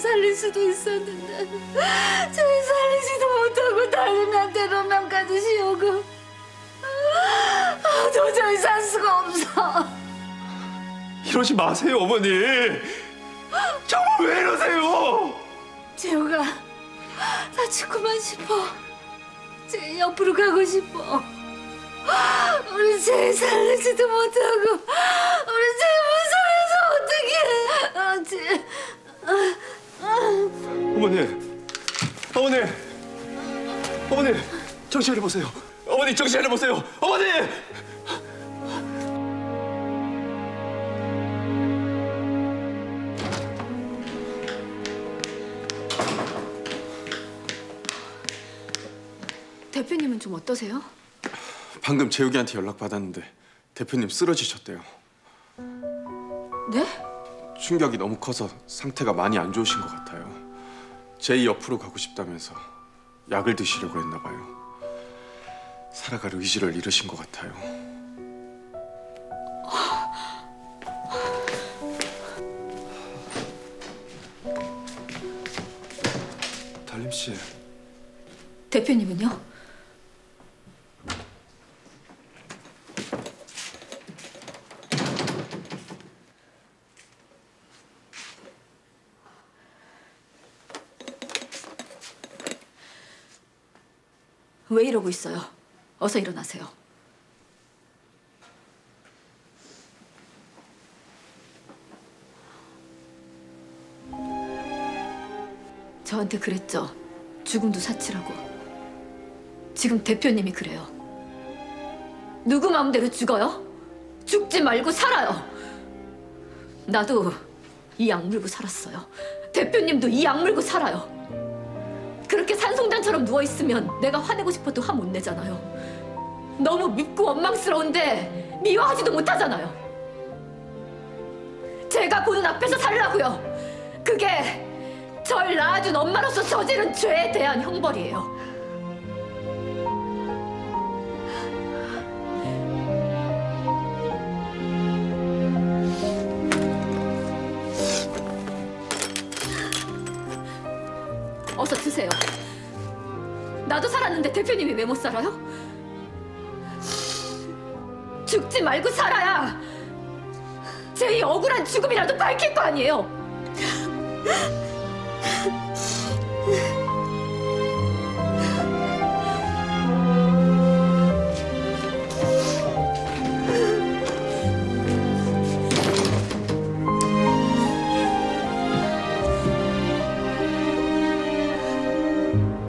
살릴 수도 있었는데 저희 살리지도 못하고 달님한테 로명까지 씌우고 아, 도저히 살 수가 없어. 이러지 마세요, 어머니. 정말 왜 이러세요? 재호가 나 죽고만 싶어. 제 옆으로 가고 싶어. 우리 제 살리지도 못하고 우리 제 무서워서 어떡해. 아, 제... 어머니, 어머니, 어머니, 정신 차려보세요. 어머니, 정신 차려보세요. 어머니! 대표님은 좀 어떠세요? 방금 재욱이한테 연락 받았는데 대표님 쓰러지셨대요. 네? 충격이 너무 커서 상태가 많이 안 좋으신 것 같아요. 제이 옆으로 가고 싶다면서 약을 드시려고 했나 봐요. 살아갈 의지를 잃으신 것 같아요. 달림 씨, 대표님은요? 왜 이러고 있어요? 어서 일어나세요. 저한테 그랬죠. 죽음도 사치라고. 지금 대표님이 그래요. 누구 마음대로 죽어요? 죽지 말고 살아요. 나도 이약 물고 살았어요. 대표님도 이약 물고 살아요. 그렇게 산송단처럼 누워 있으면 내가 화내고 싶어도 화 못 내잖아요. 너무 밉고 원망스러운데 미워하지도 못하잖아요. 제가 보는 앞에서 살라고요. 그게 절 낳아준 엄마로서 저지른 죄에 대한 형벌이에요. 어서 드세요. 나도 살았는데 대표님이 왜 못 살아요? 죽지 말고 살아야 제 이 억울한 죽음이라도 밝힐 거 아니에요.